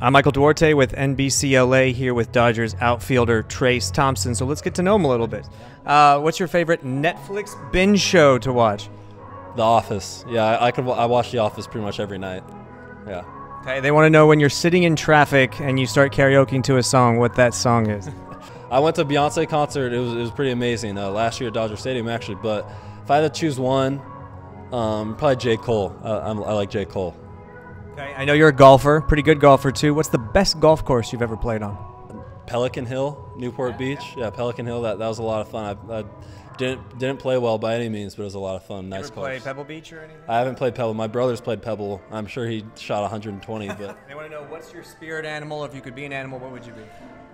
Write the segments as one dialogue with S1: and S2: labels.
S1: I'm Michael Duarte with NBCLA here with Dodgers outfielder Trayce Thompson. So let's get to know him a little bit. Uh, what's your favorite Netflix binge show to watch?
S2: The Office. Yeah, I, I could. I watch The Office pretty much every night. Yeah.
S1: Okay, they want to know when you're sitting in traffic and you start karaokeing to a song, what that song is.
S2: I went to a Beyonce concert. It was it was pretty amazing uh, last year at Dodger Stadium actually. But if I had to choose one, um, probably J Cole. Uh, I'm, I like J Cole.
S1: Okay, I know you're a golfer, pretty good golfer too. What's the best golf course you've ever played on?
S2: Pelican Hill, Newport Beach. Yeah, Pelican Hill. That, that was a lot of fun. I, I didn't didn't play well by any means, but it was a lot of fun. Nice
S1: Ever play
S2: course.
S1: Pebble Beach or anything?
S2: I haven't played Pebble. My brother's played Pebble. I'm sure he shot 120, but
S1: They want to know what's your spirit animal. If you could be an animal, what would you be?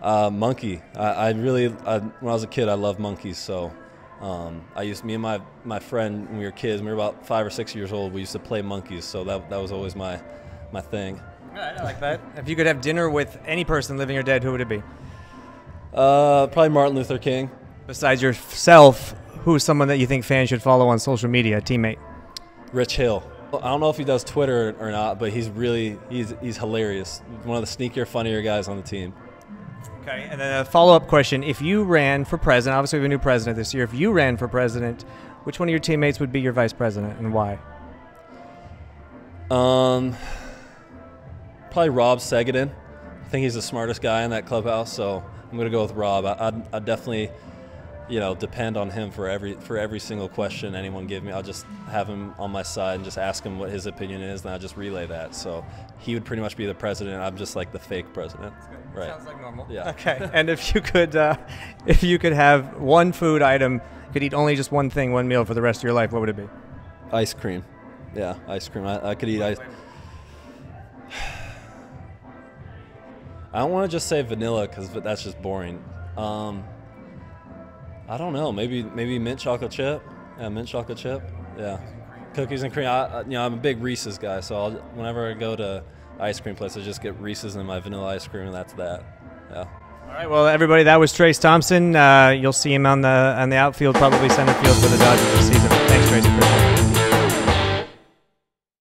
S2: uh, monkey. I, I really I, when I was a kid, I loved monkeys. So um, I used me and my my friend when we were kids. When we were about five or six years old. We used to play monkeys. So that that was always my my thing.
S1: I like that. If you could have dinner with any person, living or dead, who would it be?
S2: Uh, probably Martin Luther King.
S1: Besides yourself, who's someone that you think fans should follow on social media? Teammate.
S2: Rich Hill. I don't know if he does Twitter or not, but he's really he's he's hilarious. One of the sneakier, funnier guys on the team.
S1: Okay, and then a follow-up question: If you ran for president, obviously we have a new president this year. If you ran for president, which one of your teammates would be your vice president, and why?
S2: Um, probably Rob Segedin. I think he's the smartest guy in that clubhouse, so I'm gonna go with Rob. I, I'd, I'd definitely, you know, depend on him for every for every single question anyone give me. I'll just have him on my side and just ask him what his opinion is, and I'll just relay that. So he would pretty much be the president. I'm just like the fake president. Right.
S1: Sounds like normal.
S2: Yeah.
S1: Okay. and if you could, uh, if you could have one food item, could eat only just one thing, one meal for the rest of your life, what would it be?
S2: Ice cream. Yeah, ice cream. I, I could eat ice. I don't want to just say vanilla because that's just boring. Um, I don't know. Maybe maybe mint chocolate chip. Yeah, mint chocolate chip. Yeah, cookies and cream. I, you know, I'm a big Reese's guy, so I'll, whenever I go to ice cream place, I just get Reese's and my vanilla ice cream, and that's that. Yeah.
S1: All right. Well, everybody, that was Trayce Thompson. Uh, you'll see him on the on the outfield, probably center field for the Dodgers this season. Thanks, Trayce.